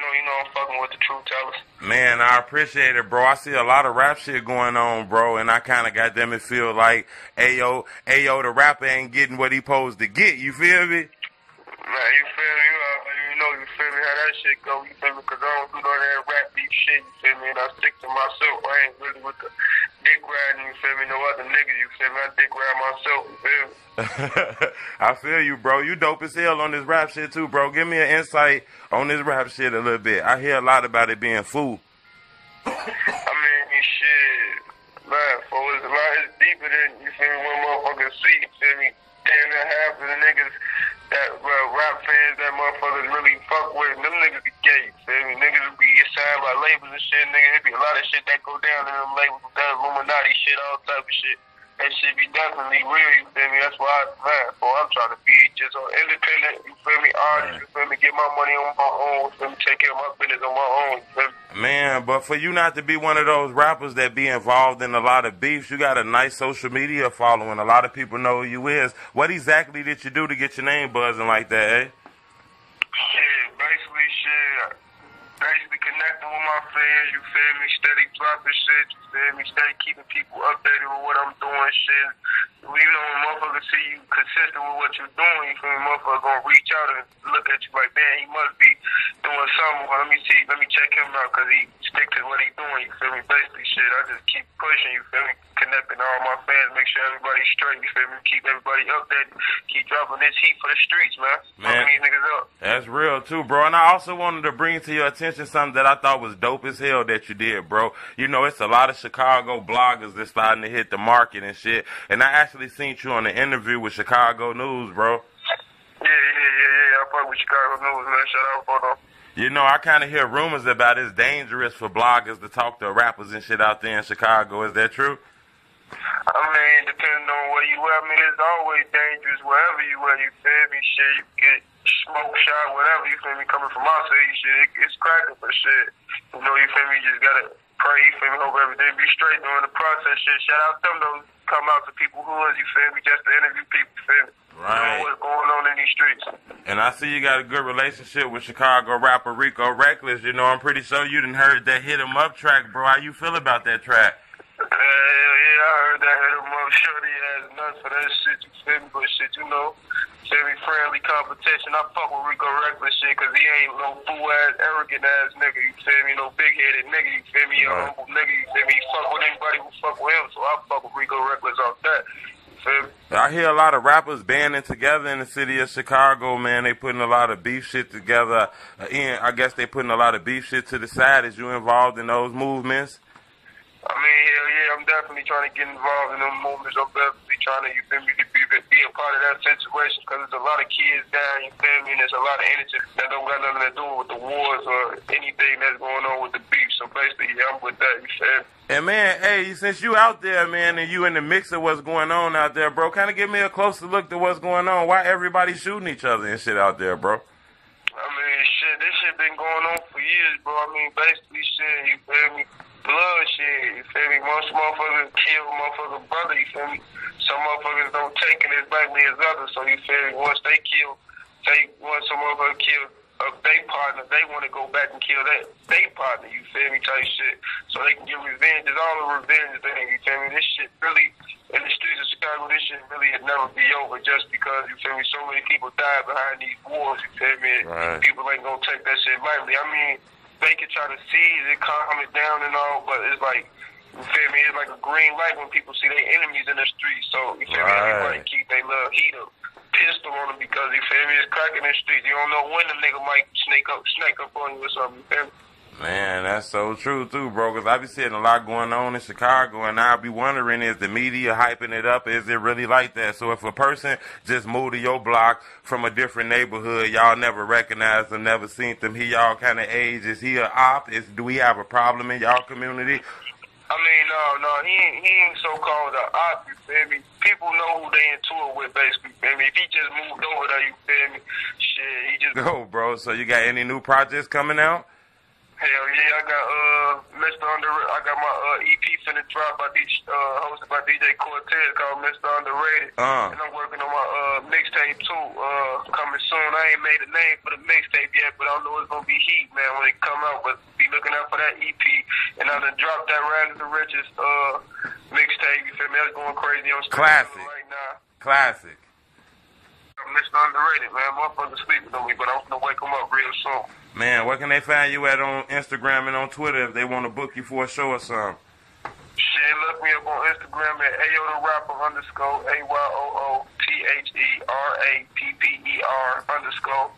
know, you know, I'm fucking with the truth tellers. Man, I appreciate it, bro. I see a lot of rap shit going on, bro, and I kind of got them to feel like, Ayoo, Ayoo, the rapper ain't getting what he supposed to get. You feel me? Man, you feel me? You, uh, you know, you feel me? How that shit go? You feel me? Cause I don't do none of that rap beef shit. You feel me? And I stick to myself. I ain't really with the dick riding. You feel me? No other niggas. You feel me? I dick ride myself. You feel me? I feel you, bro. You dope as hell on this rap shit too, bro. Give me an insight on this rap shit a little bit. I hear a lot about it being food. I mean, shit, man, for it's a lot, it's deeper than, you feel me, one motherfucker see, you feel me, ten and a half of the niggas that uh, rap fans that motherfuckers really fuck with, them niggas be gay, you feel me, niggas be signed by labels and shit, nigga, it be a lot of shit that go down in them labels, that Illuminati shit, all type of shit. That shit be definitely real, you feel me? That's why I, man, boy, I'm trying to be just an independent, you feel me, artist, you feel me, get my money on my own, you feel me, take care of my business on my own, you feel me? Man, but for you not to be one of those rappers that be involved in a lot of beefs, you got a nice social media following. A lot of people know who you is. What exactly did you do to get your name buzzing like that, eh? Shit, basically, shit, basically connecting with my fans, you feel me, dropping shit, you feel me, steady keeping people updated with what I'm doing, shit. You know, when motherfuckers see you consistent with what you're doing, you feel me, motherfucker gonna reach out and look at you like, man, he must be doing something. Well, let me see, let me check him out, cause he stick to what he doing, you feel me, basically, shit. I just keep pushing, you feel me, connecting all my fans, make sure everybody's straight, you feel me, keep everybody updated, keep dropping this heat for the streets, man. Man. These niggas up. That's real too, bro. And I also wanted to bring to your attention something that I thought was dope as hell that you did, bro. You know, it's a lot of Chicago bloggers that's starting to hit the market and shit. And I actually seen you on an interview with Chicago News, bro. Yeah, yeah, yeah, yeah. I fuck with Chicago News, man. Shout out for them. You know, I kind of hear rumors about it's dangerous for bloggers to talk to rappers and shit out there in Chicago. Is that true? I mean, depending on where you at, I mean, it's always dangerous wherever you at. You feel me? Shit, you get smoke shot, whatever. You feel me? Coming from our city, shit, it, it's cracking for shit. You know, you feel me? You just gotta pray. You feel me? Hope everything be straight during the process. Shit, shout out them those come out to people hoods. You feel me? Just to interview people. You feel me? Right. Know what's going on in these streets. And I see you got a good relationship with Chicago rapper Rico Recklezz. You know, I'm pretty sure you done heard that Hit 'em Up track, bro. How you feel about that track? Hell yeah, I heard that. Hit 'em up, shorty ass nuts for that shit. You feel me? But shit, you know, feel me? Friendly competition. I fuck with Rico Recklezz shit, cause he ain't no fool ass, arrogant ass nigga. You feel me? No big headed nigga. You feel me? A Right. humble nigga. You feel me? He fuck with anybody who fuck with him. So I fuck with Rico Recklezz off that. You feel me? I hear a lot of rappers banding together in the city of Chicago, man. They putting a lot of beef shit together. Uh, Ian, I guess they putting a lot of beef shit to the side. Is you involved in those movements? I mean, hell yeah, I'm definitely trying to get involved in them movements. I'm trying to, you feel me, to be, be a part of that situation because there's a lot of kids down, you feel me, and there's a lot of energy that don't got nothing to do with the wars or anything that's going on with the beef. So basically, yeah, I'm with that, you feel me? And man, hey, since you out there, man, and you in the mix of what's going on out there, bro, kind of give me a closer look to what's going on. Why everybody shooting each other and shit out there, bro? I mean, shit, this shit been going on for years, bro. I mean, basically, shit, you feel me? Blood shit, you feel me? Most motherfuckers kill motherfucker brother, you feel me? Some motherfuckers don't take it as badly as others, so you feel me? Once they kill, say, once some motherfucker kill a they partner, they want to go back and kill that they partner, you feel me? Type shit. So they can get revenge. It's all a revenge thing, you feel me? This shit really, in the streets of Chicago, this shit really would never be over just because, you feel me? So many people die behind these wars, you feel me? Right. People ain't gonna take that shit lightly. I mean, they can try to seize it, calm it down and all, but it's like, you feel me? It's like a green light when people see their enemies in the street. So, you feel me? Right. Everybody keep their little heat up. Pistol on them because you feel me, it's cracking in the street. You don't know when the nigga might snake up, snake up on you or something. You feel me? Man, that's so true too, bro. Because I be seeing a lot going on in Chicago, and I be wondering: is the media hyping it up? Is it really like that? So if a person just moved to your block from a different neighborhood, y'all never recognized them, never seen them. He y'all kind of age. Is he a op? Is do we have a problem in y'all community? I mean, no, no, he ain't, he ain't so called a op. You feel me? People know who they into it with, basically. You feel me? If he just moved over there, you feel me? Shit, he just Go, bro. So you got any new projects coming out? Hell yeah, I got uh Mr. Underrated. I got my uh, EP finna drop by DJ, uh, hosted by DJ Cortez called Mr. Underrated. Uh. And I'm working on my uh, mixtape too. Uh, coming soon. I ain't made a name for the mixtape yet, but I know it's gonna be heat, man, when it come out. But be looking out for that EP. And I done dropped that Rise of the Richest uh, mixtape. You feel me? That's going crazy on Classic. right now. Classic. Underrated, man. Motherfuckers sleeping on me, but I'm gonna wake them up real soon. Man, where can they find you at on Instagram and on Twitter if they want to book you for a show or something? Shit, look me up on Instagram at Ayoo the Rapper underscore A Y O O T H E R A P P E R underscore.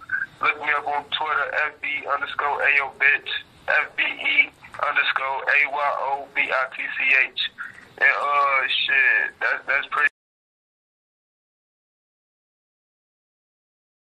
Look me up on Twitter FB underscore Ayo Bitch F B E underscore A Y O B I T C H. And uh shit, that's that's pretty